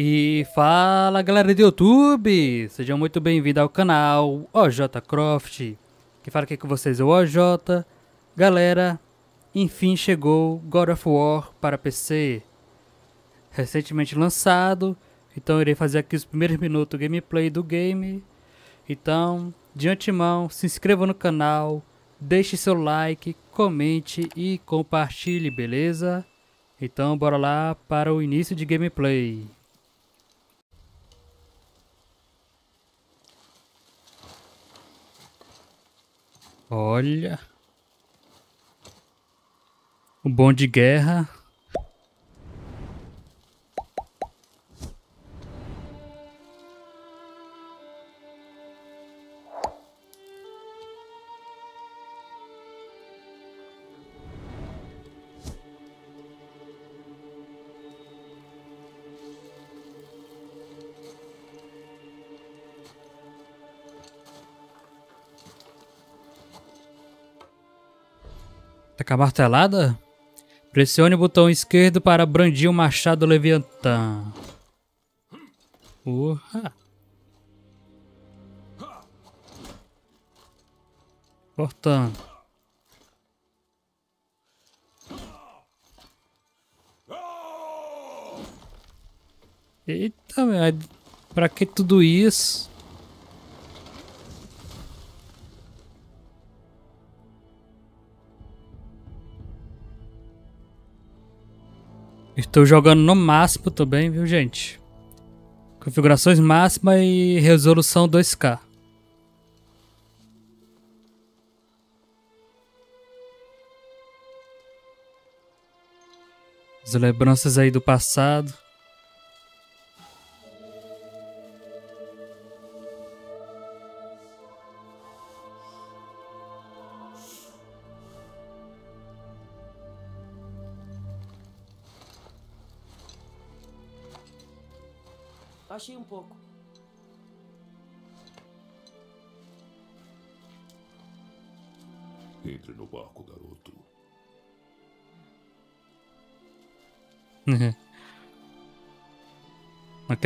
E fala galera do YouTube, sejam muito bem-vindos ao canal OJ Croft. Que fala aqui com vocês é o OJ. Galera, enfim chegou God of War para PC. Recentemente lançado, então irei fazer aqui os primeiros minutos do gameplay do game. Então, de antemão, se inscreva no canal, deixe seu like, comente e compartilhe, beleza? Então bora lá para o início de gameplay. Olha. O bom de guerra. Tá com a martelada? Pressione o botão esquerdo para brandir o machado Leviatã. Urra. Cortando. Eita, velho. Pra que tudo isso? Estou jogando no máximo também, viu, gente? Configurações máxima e resolução 2K. As lembranças aí do passado.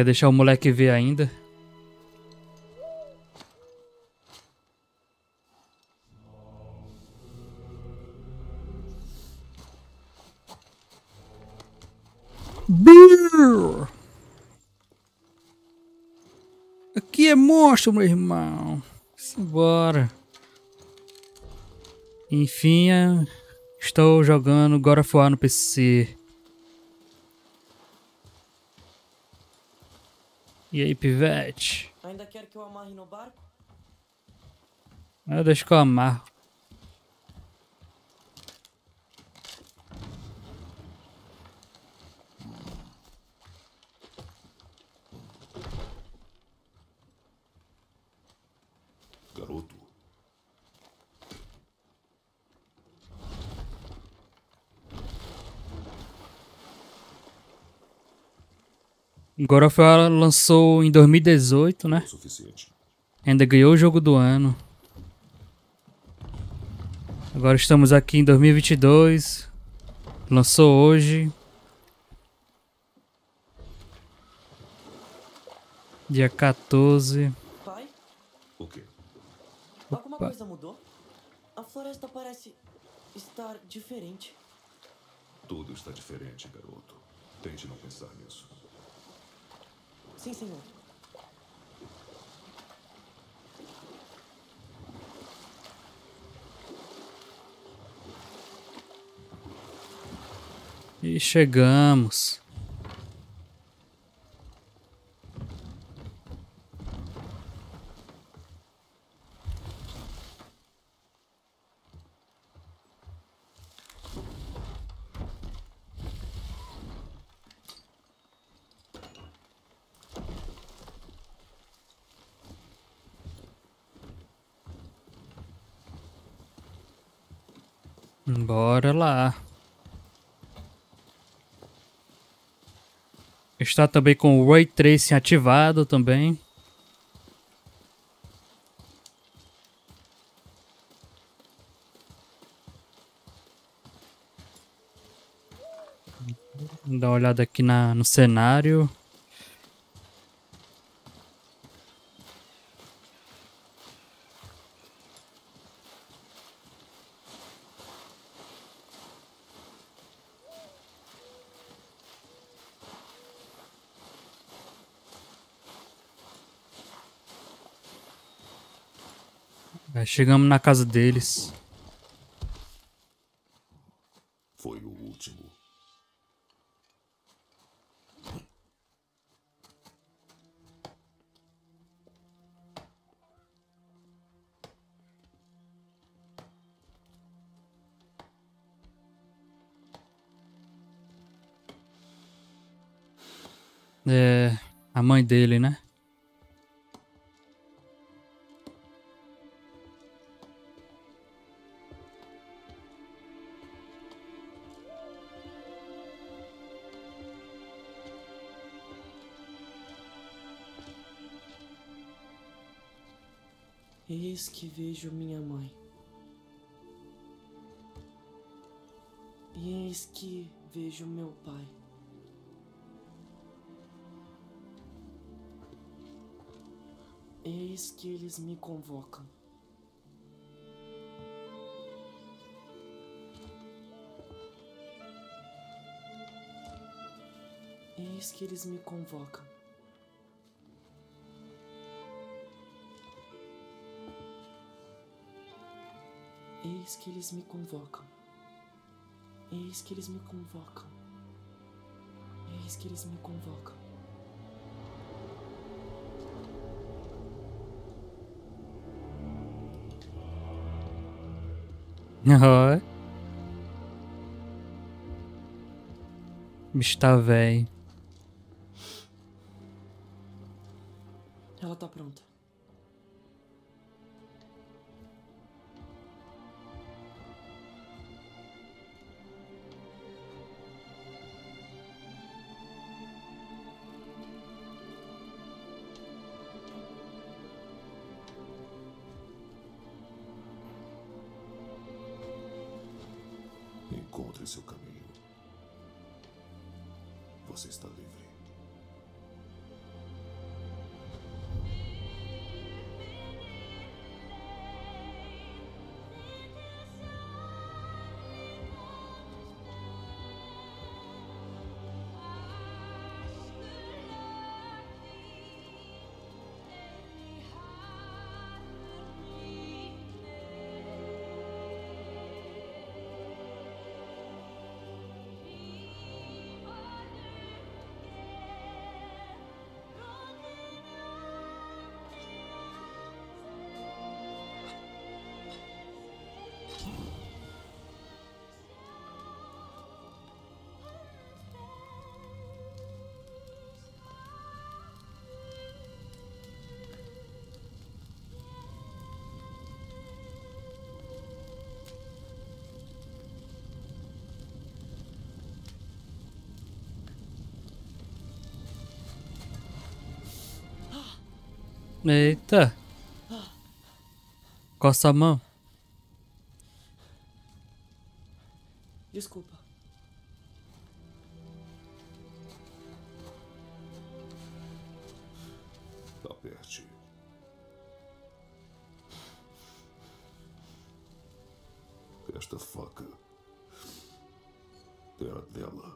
Quer deixar o moleque ver ainda? Beer! Aqui é monstro, meu irmão. Simbora. Enfim, é, estou jogando God of War no PC. E aí, pivete? Ainda quer que eu amarre no barco? Ah, deixa que eu amarro. Garoto. God of War lançou em 2018, né? O suficiente. Ainda ganhou o jogo do ano. Agora estamos aqui em 2022. Lançou hoje. Dia 14. Pai, O quê? alguma Opa. coisa mudou? A floresta parece estar diferente. Tudo está diferente, garoto. Tente não pensar nisso. Sim, senhor. E chegamos. Lá. Está também com o Ray Tracing ativado também. Dar uma olhada aqui na, no cenário. Chegamos na casa deles. Foi o último. É. A mãe dele, né? Que vejo minha mãe. E eis que vejo meu pai. Eis que eles me convocam. Eis que eles me convocam. Eis que eles me convocam. Eis que eles me convocam. Eis que eles me convocam. Ó. Bicho tá velho. Eita. Coça a mão. Desculpa. Aperte. Esta faca era dela.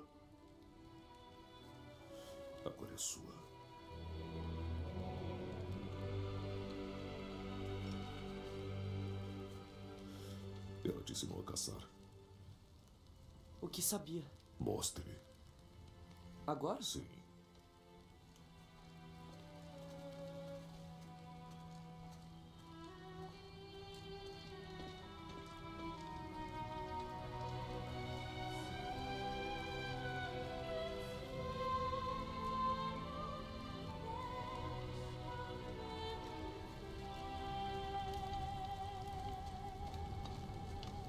Ensinou a caçar. O que sabia? Mostre. Agora? Sim.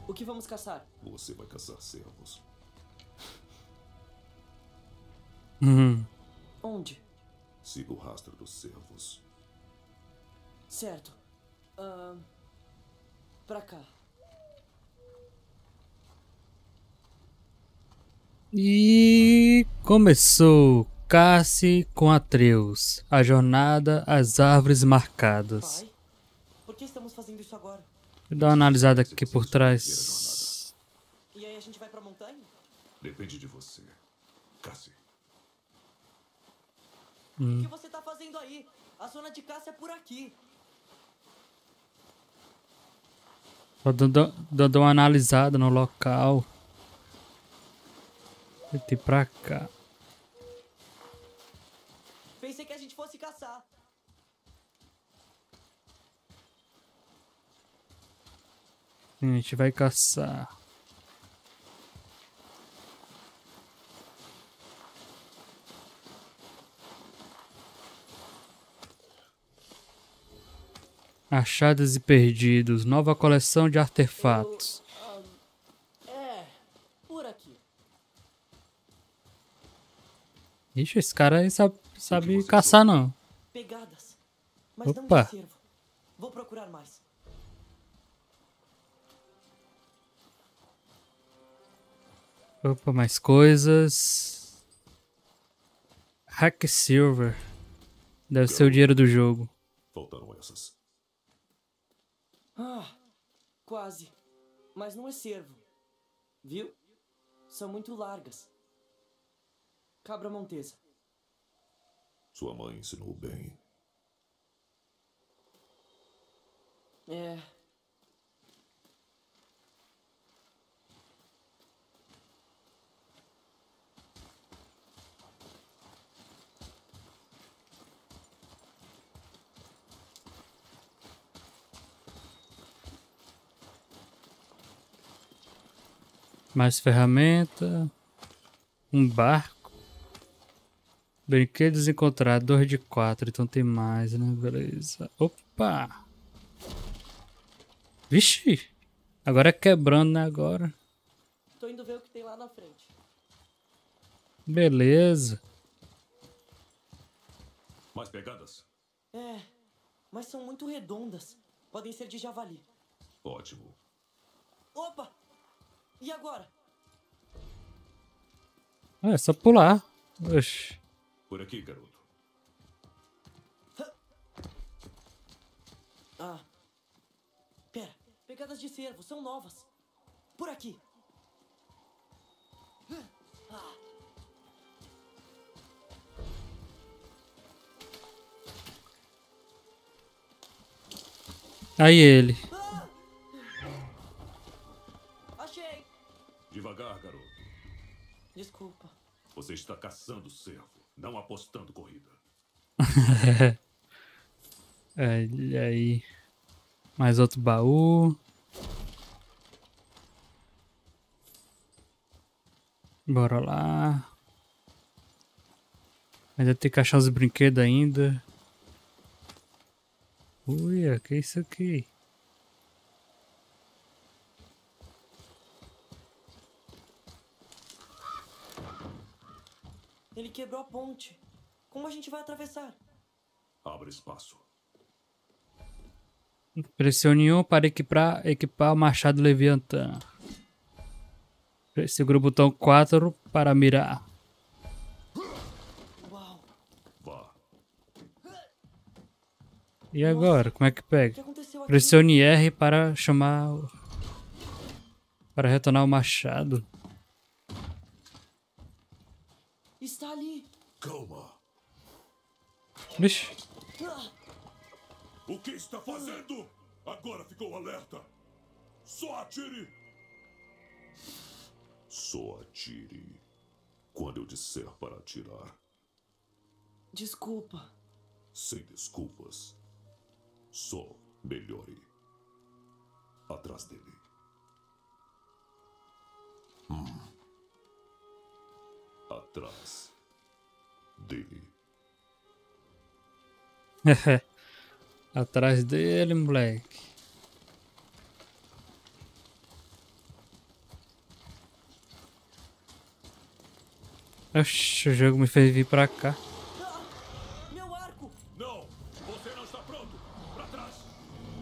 O que vamos caçar? Você vai caçar servos. Uhum. Onde? Siga o rastro dos servos. Certo. Ahn. pra cá. E começou Cassie com Atreus. A jornada às árvores marcadas. Pai? Por que estamos fazendo isso agora? Vou dar uma analisada aqui por trás. E aí a gente vai pra montanha? Depende de você. Cassie. O que você tá fazendo aí? A zona de caça é por aqui. Só dando, dando uma analisada no local. Tem pra cá. Pensei que a gente fosse caçar. A gente vai caçar. Achados e perdidos. Nova coleção de artefatos. É, por aqui. Ixi, esse cara aí sabe, sabe caçar não. Pegadas. Mas não Opa. cervo. Vou procurar mais. Opa, mais coisas. Hack Silver. Deve ser o dinheiro do jogo. Faltaram essas. Ah, quase. Mas não é cervo. Viu? São muito largas. Cabra montesa. Sua mãe ensinou bem. É. Mais ferramenta. Um barco. Brinquedos encontrados, dois de quatro, então tem mais, né? Beleza. Opa! Vixe! Agora é quebrando, né? Agora. Tô indo ver o que tem lá na frente. Beleza. Mais pegadas? É, mas são muito redondas. Podem ser de javali. Ótimo. Opa! E agora? Ah, É só pular. Oxi. Por aqui, garoto. Ah. Pera, pegadas de cervo, são novas. Por aqui. Ah, Aí ele. Devagar, garoto. Desculpa. Você está caçando cervo, não apostando corrida. Olha aí. Mais outro baú. Bora lá. Ainda tem que achar os brinquedos ainda. Uia, que é isso aqui? Ele quebrou a ponte. Como a gente vai atravessar? Abra espaço. Pressione 1 para equipar, equipar o machado Leviatã. Segura o botão 4 para mirar. Uau! Vá. E agora, como é que pega? Pressione R para chamar. Para retornar o machado. Está ali! Calma. Vixe. O que está fazendo? Agora ficou alerta. Só atire. Só atire. Quando eu disser para atirar. desculpa. Sem desculpas. Só melhore. Atrás dele. Hum. Atrás dele. Atrás dele, moleque. Oxi, o jogo me fez vir pra cá. Meu arco! Não! Você não está pronto! Para trás!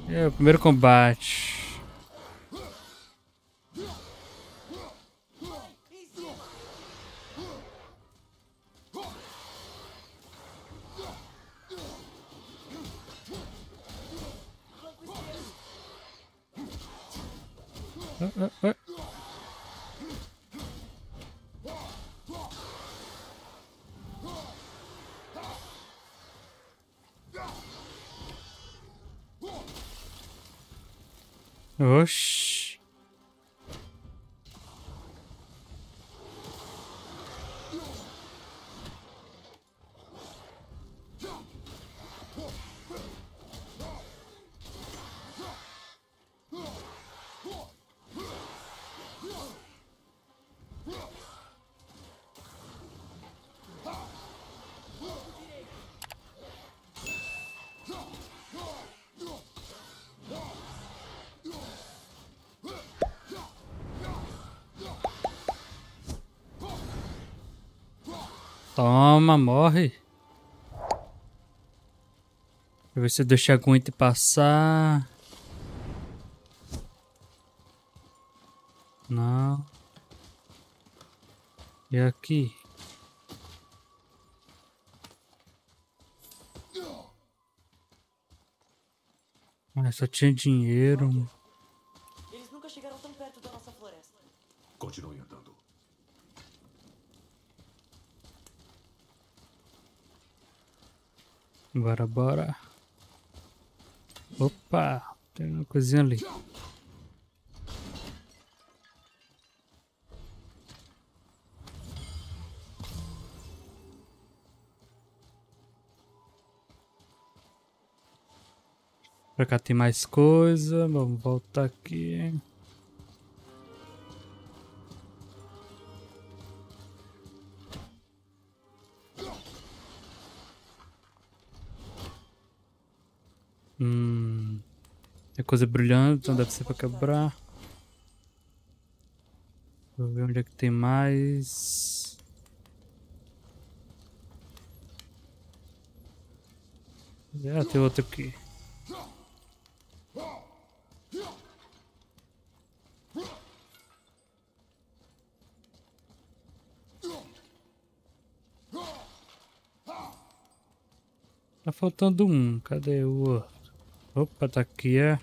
É o primeiro combate. Oxi. Toma, morre. Deixa eu ver se eu deixo aguente passar. Não. E aqui? Ah, só tinha dinheiro. Eles nunca chegaram tão perto da nossa floresta. Continue andando. Bora, bora. Opa, tem uma coisinha ali. Pra cá tem mais coisa. Vamos voltar aqui. Coisa brilhante, então deve ser pra quebrar. Vou ver onde é que tem mais. Ah, tem outro aqui. Tá faltando um, cadê o outro? Opa, tá aqui, é.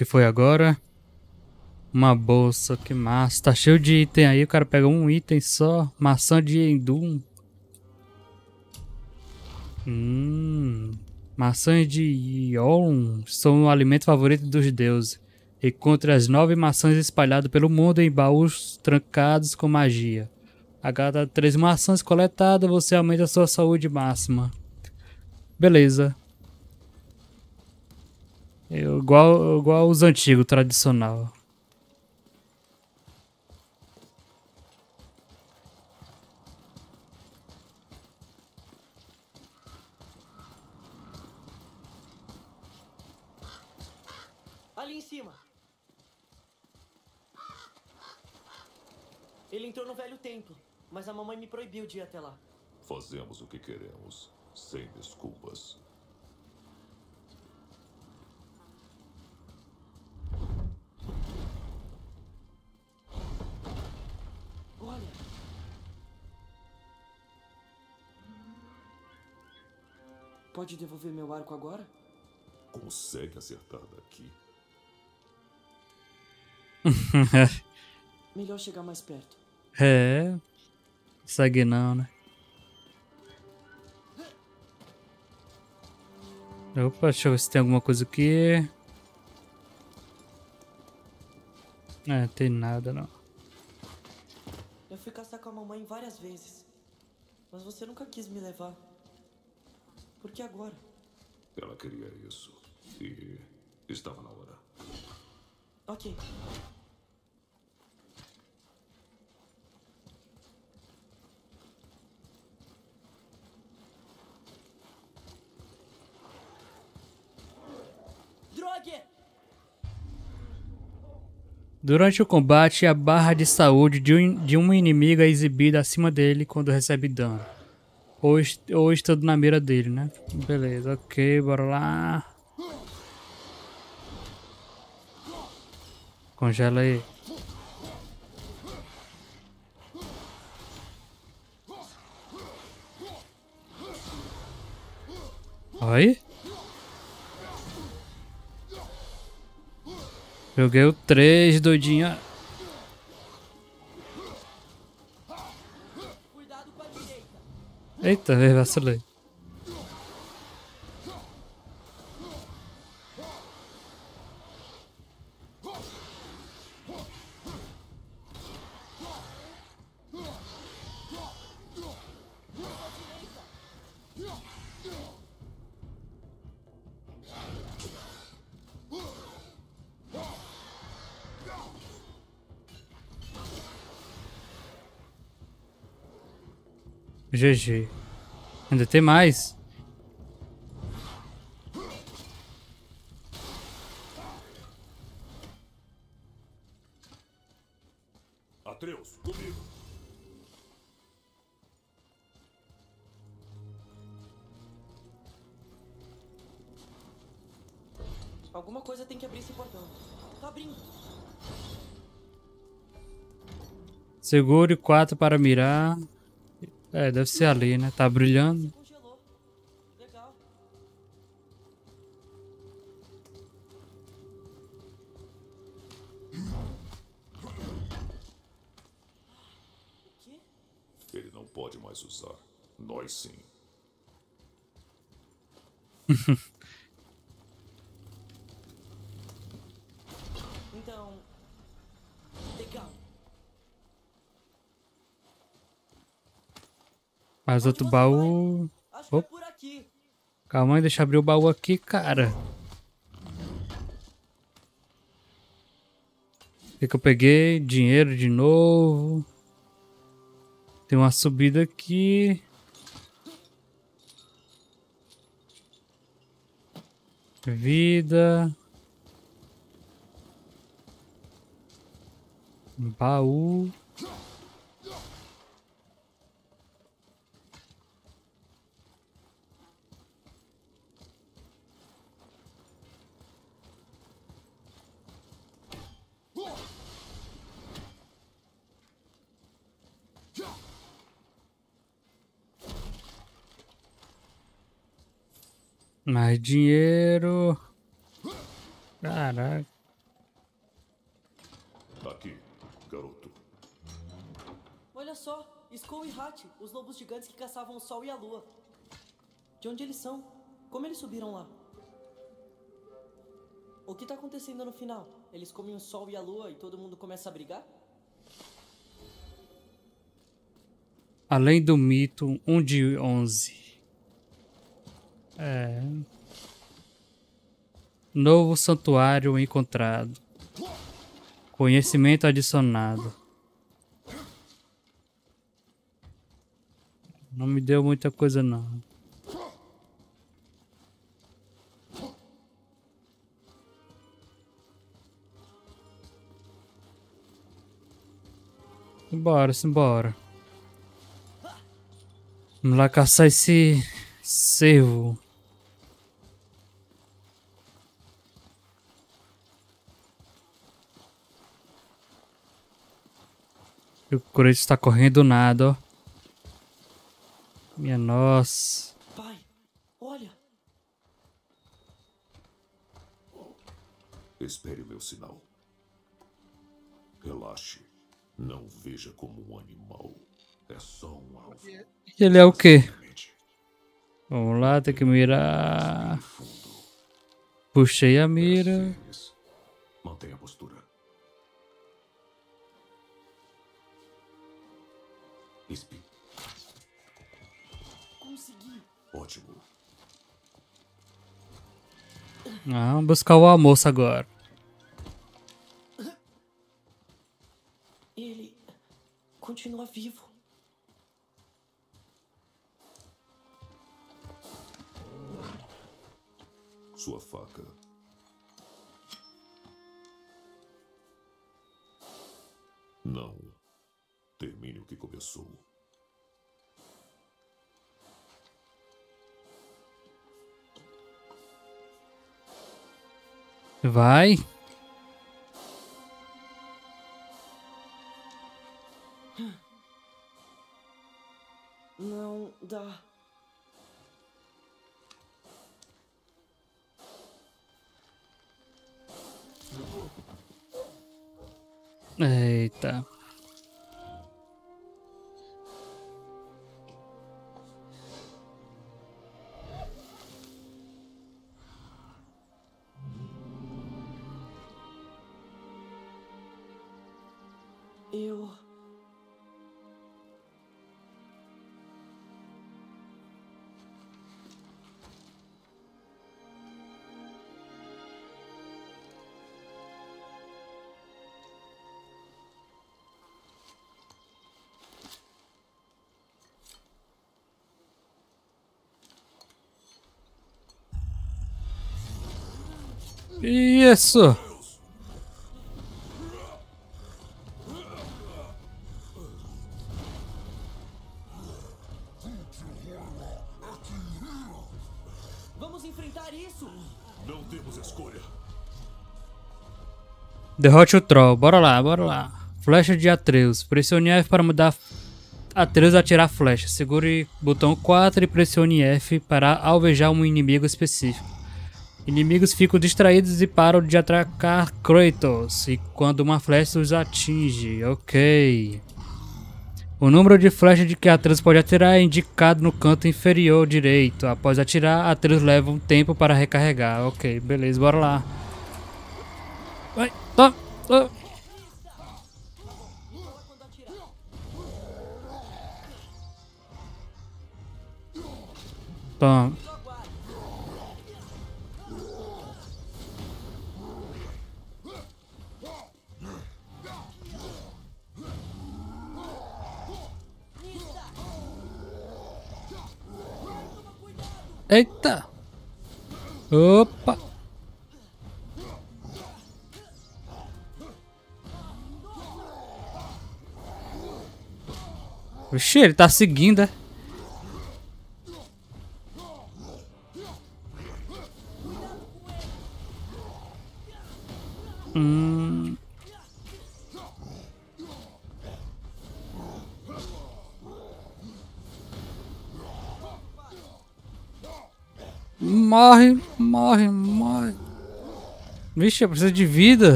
Que foi agora? Uma bolsa, que massa. Tá cheio de item aí, o cara pega um item só. Maçã de Endum. Hum. Maçãs de Yolm são o alimento favorito dos deuses. Encontre as nove maçãs espalhadas pelo mundo em baús trancados com magia. A cada três maçãs coletadas, você aumenta a sua saúde máxima. Beleza. Eu, igual, igual os antigos, tradicional. Ali em cima. Ele entrou no velho templo, mas a mamãe me proibiu de ir até lá. Fazemos o que queremos, sem desculpas. Pode devolver meu arco agora? Consegue acertar daqui? Melhor chegar mais perto. É. Segue não, né? Opa, deixa eu ver se tem alguma coisa aqui. É, tem nada não. Eu fui caçar com a mamãe várias vezes. Mas você nunca quis me levar. Por que agora? Ela queria isso. E estava na hora. Ok. Drogue! Durante o combate, a barra de saúde de de um inimigo é exibida acima dele quando recebe dano. Ou, est- ou na mira dele, né? Beleza, ok, bora lá. Congela aí. Aí. Joguei o 3, doidinha. Eita, eu vacilei. GG. Ainda tem mais. Atreus, comigo. Alguma coisa tem que abrir esse portão. Tá abrindo. Segure 4 para mirar. É, deve ser ali, né? Tá brilhando. Mas outro baú. Opa. Calma aí, deixa eu abrir o baú aqui, cara. O que, que eu peguei? Dinheiro de novo. Tem uma subida aqui. Vida. Baú. Mais dinheiro. Caraca. Aqui, garoto. Olha só, Skull e Hat, os lobos gigantes que caçavam o sol e a lua. De onde eles são? Como eles subiram lá? O que tá acontecendo no final? Eles comem o sol e a lua e todo mundo começa a brigar? Além do mito, um de 11. É. Novo santuário encontrado. Conhecimento adicionado. Não me deu muita coisa não. Simbora, simbora. Vamos lá caçar esse cervo. E O Corinthians está correndo nada, ó. Minha nossa. Pai, olha! Espere o meu sinal. Relaxe. Não veja como um animal. É só um alvo. Ele é o quê? Vamos lá, tem que mirar. Puxei a mira. Mantenha a postura. Ah, vamos buscar o almoço agora. Ele continua vivo. Sua faca. Não. Termine o que começou. Vai. Isso! Vamos enfrentar isso! Não temos escolha. Derrote o Troll. Bora lá, bora lá. Flecha de Atreus. Pressione F para mudar Atreus a atirar flecha. Segure botão 4 e pressione F para alvejar um inimigo específico. Inimigos ficam distraídos e param de atacar Kratos. E quando uma flecha os atinge. Ok. O número de flechas de que Atreus pode atirar é indicado no canto inferior direito. Após atirar, Atreus leva um tempo para recarregar. Ok, beleza, bora lá. Vai, tá, tá. Toma. Eita! Opa! Oxi, ele tá seguindo, é?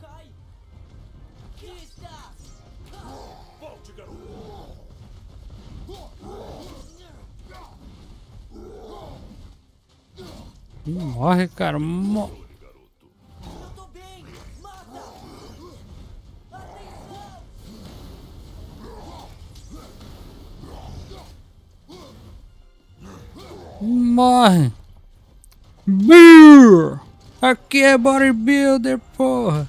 Cai! Krista! Volte, garoto. Morre, cara. Mo Aqui é bodybuilder, porra.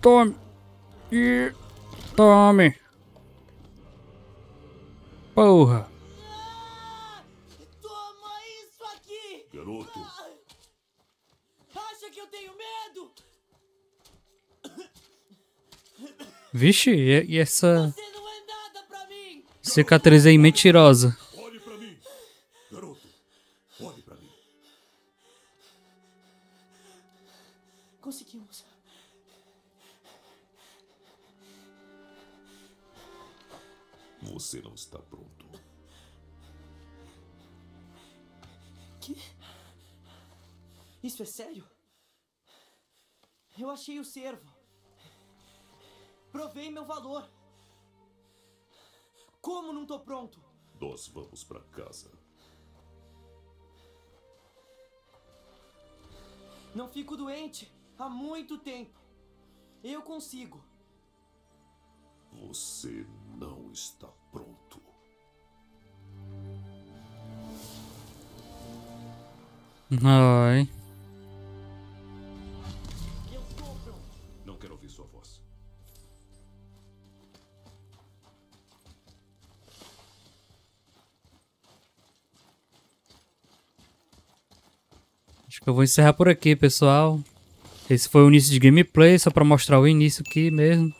Tome. E tome. Porra. Toma isso aqui! Garoto, Acha que eu tenho medo? Vixe, e, e essa Você não é nada pra mim! cicatriz aí mentirosa? Valor. Como não tô pronto? Nós vamos pra casa. Não fico doente há muito tempo. Eu consigo. Você não está pronto. Ai. Eu vou encerrar por aqui, pessoal. Esse foi o início de gameplay, só pra mostrar o início aqui mesmo.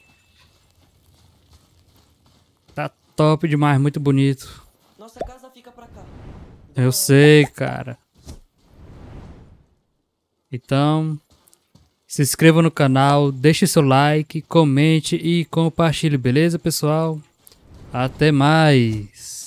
Tá top demais, muito bonito. Nossa casa fica pra cá. Eu sei, cara. Então, se inscreva no canal, deixe seu like, comente e compartilhe, beleza, pessoal? Até mais!